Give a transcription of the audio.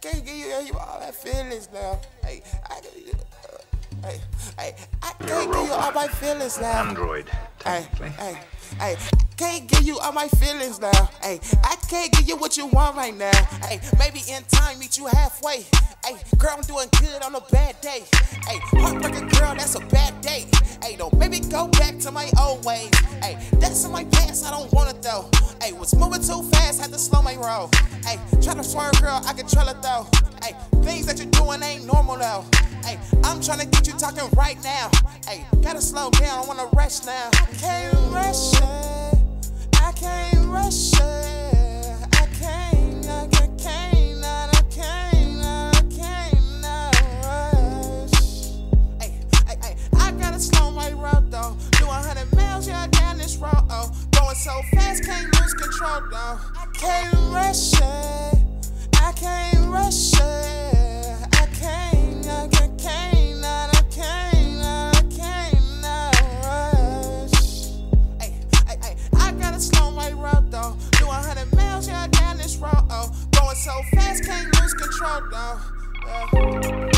can't give you, you all my feelings now. Hey, I, uh, hey, hey, I can't give you all my feelings now. Android, Hey, technically. hey, hey, can't give you all my feelings now. Hey, I can't give you what you want right now. Hey, maybe in time meet you halfway. Hey, girl, I'm doing good on a bad day. Hey, heartbreaking Go back to my old ways. Hey, that's in my past, I don't want it though. Hey, was moving too fast, had to slow my roll. Hey, try to swerve, girl, I control it though. Hey, things that you're doing ain't normal though. Hey, I'm trying to get you talking right now. Hey, gotta slow down, I wanna rush now. Can't rush it. Lose control though. I can't rush it. I can't rush it. I can't, I can't, I can't, I can't, I rush. Hey, hey, hey, I gotta slow my road though. Do hundred miles, yeah, down this road. Oh, going so fast, can't lose control though. Yeah.